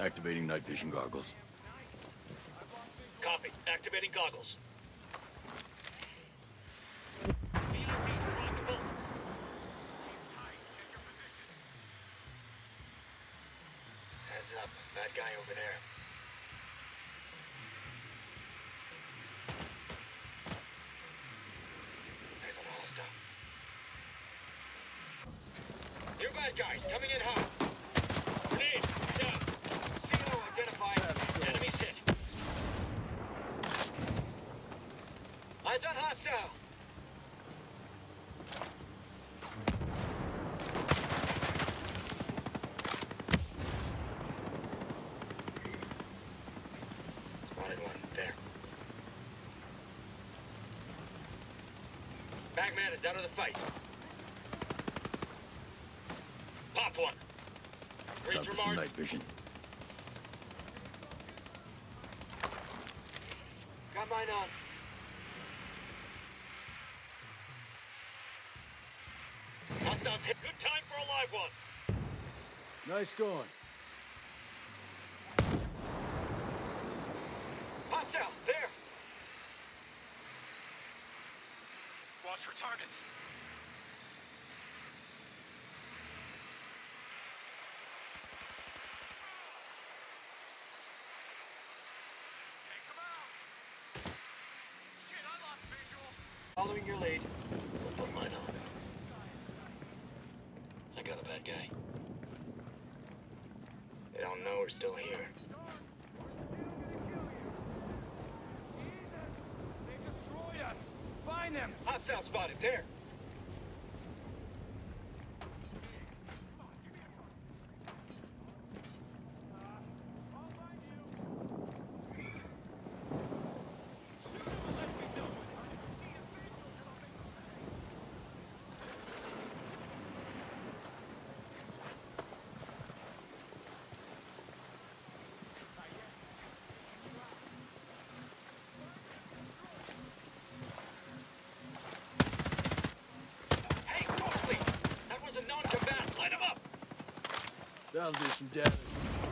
Activating night vision goggles. Copy. Activating goggles. Heads up. Guy over there. Eyes on the hostile. New bad guys coming in hot. Grenade, down. Identified. Enemies hit. Eyes on hostile. Spotted one. There. Bagman is out of the fight. Popped one. Reach for mark. night vision. Combine on. Hostiles hit. Good time for a live one. Nice going. Hostile, there. Watch for targets. Following your lead. Put mine on. I got a bad guy. They don't know we're still here. They destroyed us. Find them. Hostile spotted, there. That'll do some damage.